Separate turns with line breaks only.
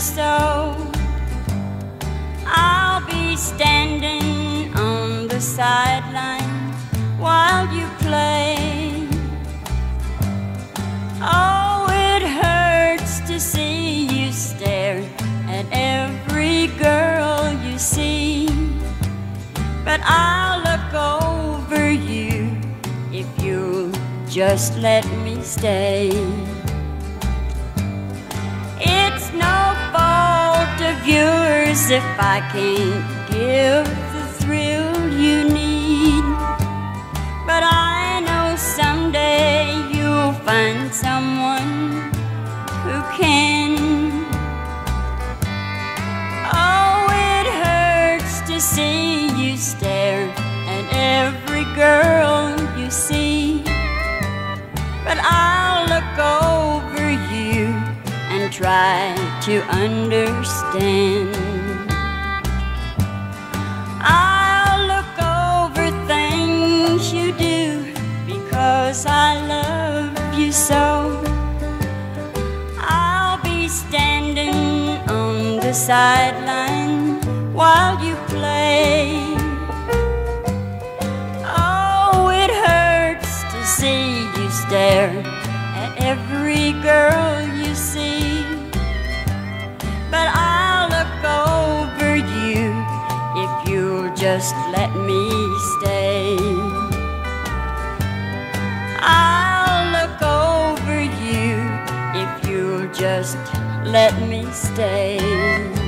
so. I'll be standing on the sideline while you play. Oh, it hurts to see you stare at every girl you see, but I'll look over you if you'll just let me stay. Yours if I can't give the thrill you need, but I know someday you'll find someone who can. Oh, it hurts to see you stare at every girl you see, but I'll look over you and try to understand. Sideline while you play. Oh, it hurts to see you stare at every girl you see. But I'll look over you if you'll just let me stay. Just let me stay.